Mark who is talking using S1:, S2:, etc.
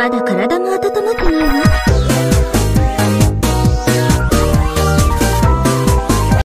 S1: ま。まだ体も温